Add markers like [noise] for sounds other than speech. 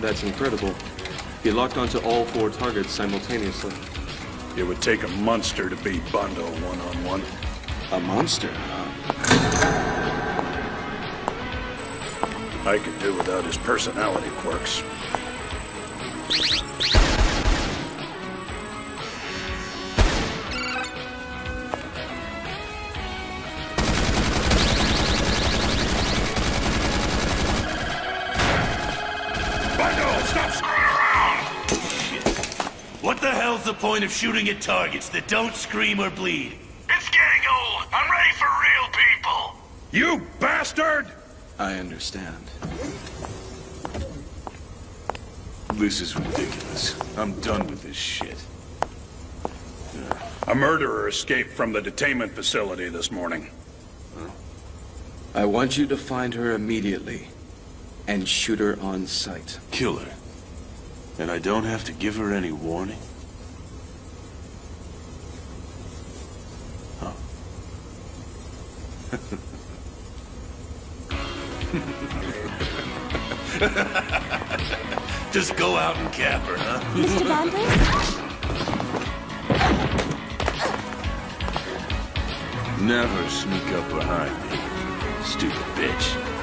That's incredible. He locked onto all four targets simultaneously. It would take a monster to beat Bando one-on-one. A monster? huh? I could do without his personality quirks. Stop screwing around! What the hell's the point of shooting at targets that don't scream or bleed? It's getting old. I'm ready for real people. You bastard! I understand. This is ridiculous. I'm done with this shit. A murderer escaped from the detainment facility this morning. I want you to find her immediately and shoot her on sight. Kill her. And I don't have to give her any warning? Huh? [laughs] Just go out and cap her, huh? Mr. Bando? Never sneak up behind me, stupid bitch.